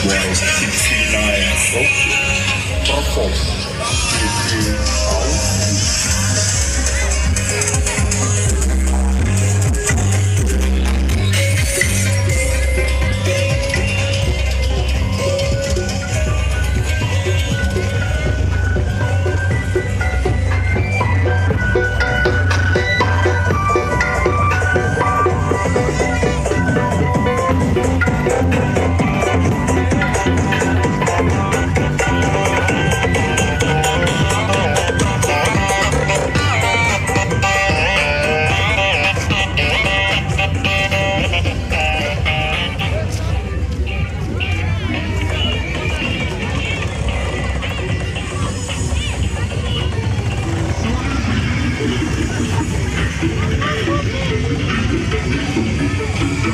Wise Wilayah Perform PT Audio